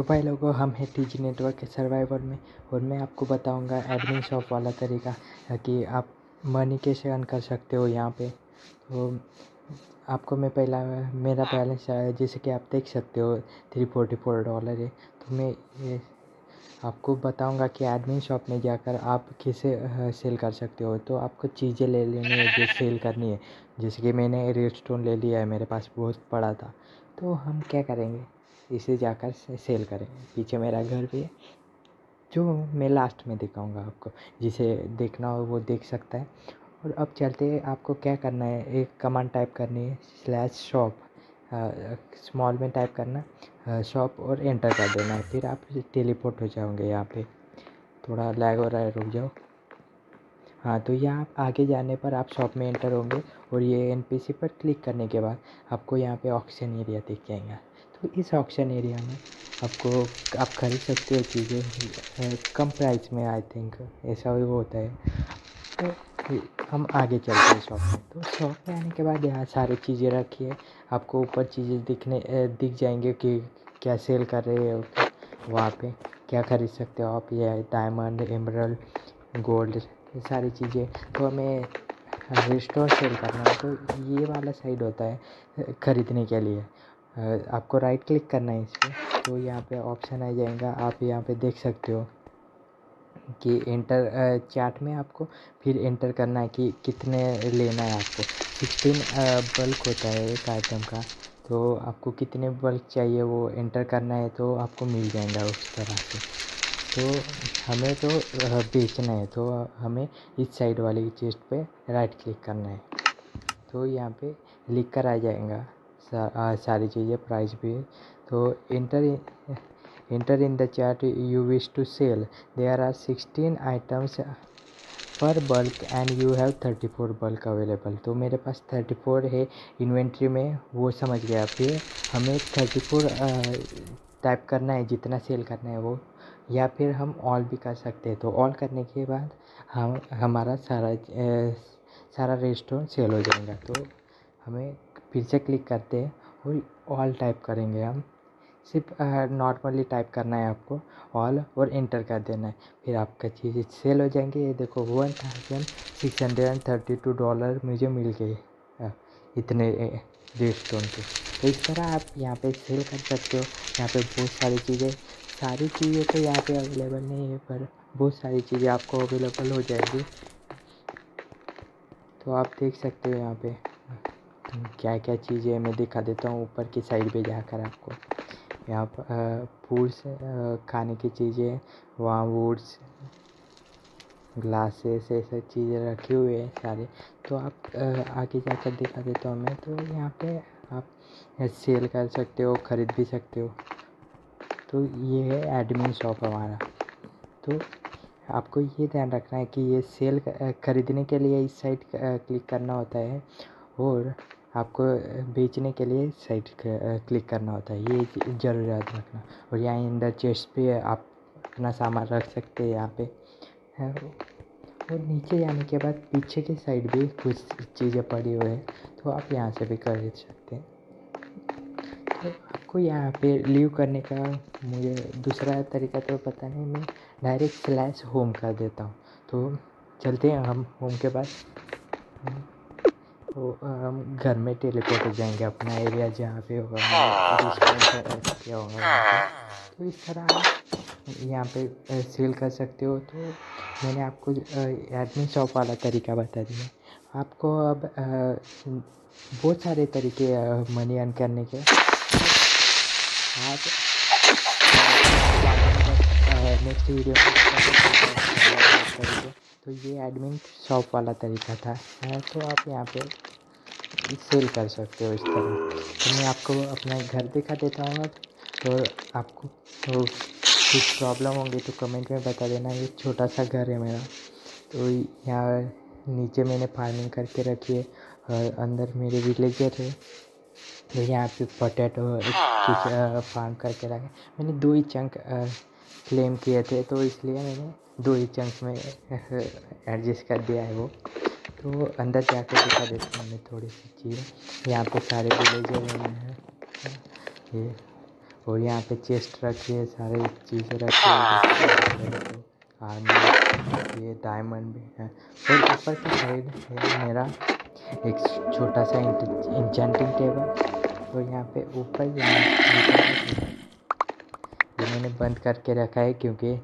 तो भाई लोगों, हम हैं टी जी नेटवर्क के सर्वाइवर में और मैं आपको बताऊँगा एडमिन शॉप वाला तरीका कि आप मनी कैसे अर्न कर सकते हो यहाँ पे। तो आपको मैं पहला, मेरा बैलेंस जैसे कि आप देख सकते हो थ्री फोर्टी फोर डॉलर है। तो मैं ये आपको बताऊँगा कि एडमिन शॉप में जाकर आप कैसे सेल कर सकते हो। तो आपको चीज़ें ले लेनी है, जो सेल करनी है। जैसे कि मैंने रेड स्टोन ले लिया है, मेरे पास बहुत पड़ा था। तो हम क्या करेंगे? इसे जाकर सेल करें। पीछे मेरा घर भी है, जो मैं लास्ट में दिखाऊँगा आपको। जिसे देखना हो वो देख सकता है। और अब चलते हैं, आपको क्या करना है? एक कमांड टाइप करनी है स्लैश शॉप स्मॉल में टाइप करना शॉप और एंटर कर देना है। फिर आप टेलीपोर्ट हो जाओगे यहाँ पे। थोड़ा लैग हो रहा है, रुक जाओ। हाँ तो यहाँ आगे जाने पर आप शॉप में एंटर होंगे। और ये एनपीसी पर क्लिक करने के बाद आपको यहाँ पे ऑक्शन एरिया दिख जाएगा। तो इस ऑक्शन एरिया में आपको, आप खरीद सकते हो चीज़ें कम प्राइस में आई थिंक ऐसा भी होता है। तो हम आगे चलते हैं शॉप में। तो शॉप में आने के बाद यहाँ सारी चीज़ें रखी है। आपको ऊपर चीज़ें दिखने दिख जाएँगे कि क्या सेल कर रहे हो। वहाँ पे क्या खरीद सकते हो आप? ये डायमंड एमरल्ड गोल्ड ये सारी चीज़ें। तो हमें रिस्टोर सेल करना है। तो ये वाला साइड होता है ख़रीदने के लिए। आपको राइट क्लिक करना है इस पर तो यहाँ पे ऑप्शन आ जाएगा, आप यहाँ पे देख सकते हो कि इंटर चार्ट में आपको फिर इंटर करना है कि कितने लेना है आपको। सिक्सटीन बल्क होता है एक आइटम का तो आपको कितने बल्क चाहिए वो इंटर करना है तो आपको मिल जाएगा उस तरह से। तो हमें तो बेचना है तो हमें इस साइड वाली चेस्ट पे राइट क्लिक करना है। तो यहाँ पे लिख कर आ जाएगा। सारी चीज़ें प्राइस भी तो enter enter in the chart you wish to sell there are sixteen items पर bulk and you have thirty four bulk available तो मेरे पास थर्टी फोर है इन्वेंट्री में वो समझ गया फिर हमें थर्टी फोर टाइप करना है जितना सेल करना है वो। या फिर हम ऑल भी कर सकते हैं। तो ऑल करने के बाद हम हमारा सारा ए, सारा रेस्टोरेंट सेल हो जाएगा। तो हमें फिर से क्लिक करते हैं और ऑल टाइप करेंगे हम। सिर्फ़ नॉर्मली टाइप करना है आपको ऑल और इंटर कर देना है। फिर आपका चीज़ सेल हो जाएँगे। ये देखो one thousand six hundred and thirty two dollar मुझे मिल गए इतने रेस्टोरेंट के तो इस तरह आप यहाँ पे सेल कर सकते हो। यहाँ पे बहुत सारी चीज़ें सारी चीज़ें तो यहाँ पे अवेलेबल नहीं है, पर बहुत सारी चीज़ें आपको अवेलेबल हो जाएगी। तो आप देख सकते हो यहाँ पे। क्या क्या चीज़ें मैं दिखा देता हूँ ऊपर की साइड पे जाकर आपको। यहाँ पर फूड्स खाने की चीज़ें वहाँ वुड्स ग्लासेस ऐसे चीज़ें रखी हुई है सारे। तो आप आगे जाकर दिखा देता हूँ मैं। तो यहाँ पे आप सेल कर सकते हो, ख़रीद भी सकते हो। तो ये है एडमिन शॉप हमारा। तो आपको ये ध्यान रखना है कि ये सेल ख़रीदने के लिए इस साइड क्लिक करना होता है। और आपको बेचने के लिए साइट क्लिक करना होता है। ये ज़रूर याद रखना। और यहाँ अंदर चेस्ट पे आप अपना सामान रख सकते हैं यहाँ पे। है और नीचे जाने के बाद पीछे की साइड भी कुछ चीज़ें पड़ी हुई है तो आप यहाँ से भी खरीद सकते हैं। तो आपको यहाँ पे लीव करने का मुझे दूसरा तरीका तो पता नहीं, मैं डायरेक्ट स्लैश होम कर देता हूँ। तो चलते हैं हम होम के बाद तो हम घर में टेलीपोर्ट हो जाएँगे अपना एरिया जहाँ पे होगा। किया होगा तो इस तरह आप यहाँ पे सेल कर सकते हो। तो मैंने आपको एडमिन शॉप वाला तरीका बता दिया। आपको अब बहुत सारे तरीके मनी अर्न करने के। आप नेक्स्ट वीडियो तो ये एडमिन शॉप वाला तरीका था। तो आप यहाँ पे सेल कर सकते हो इस तरह। तो मैं आपको अपना घर दिखा देता हूँ अब। तो आपको तो कुछ प्रॉब्लम होंगी तो कमेंट में बता देना। ये छोटा सा घर है मेरा। तो यहाँ नीचे मैंने फ़ार्मिंग करके रखी है और अंदर मेरे विलेजर है। तो यहाँ पे पोटैटो फार्म करके रखे मैंने दो ही चंक क्लेम किए थे तो इसलिए मैंने दो ही चंक में एडजस्ट कर दिया है वो। तो अंदर जाकर दिखा देता हूँ मैं थोड़ी सी चीज़। यहाँ पे सारे विलेजर हैं। ये, और यहाँ पे चेस्ट रखी है, सारी चीज़ें रखी है। ये डायमंड भी है। और ऊपर की साइड है मेरा एक छोटा सा इंचेंटिंग टेबल और यहाँ पे ऊपर मैंने बंद करके रखा है क्योंकि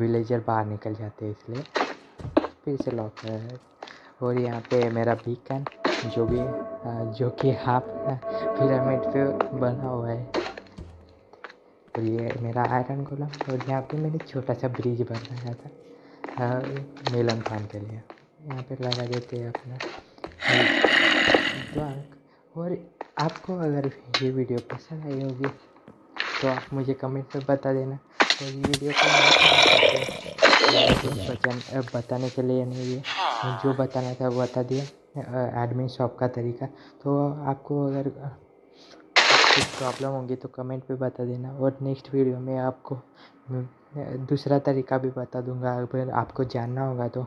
विलेजर बाहर निकल जाते हैं इसलिए। फिर से लॉक है। और यहाँ पे मेरा बीकन जो भी जो कि हाफ़ पिरामिड पे बना हुआ है। और ये मेरा आयरन गोलम और यहाँ पे मैंने छोटा सा ब्रिज बनाया था मेलन खान के लिए। यहाँ पे लगा देते हैं अपना। और आपको अगर ये वीडियो पसंद आई होगी तो आप मुझे कमेंट में बता देना। ये वीडियो को बताने के लिए नहीं जो बताना था वो बता दिया एडमिन शॉप का तरीका। तो आपको अगर कुछ प्रॉब्लम होगी तो कमेंट पे बता देना। और नेक्स्ट वीडियो में आपको दूसरा तरीका भी बता दूँगा। अगर आपको जानना होगा तो।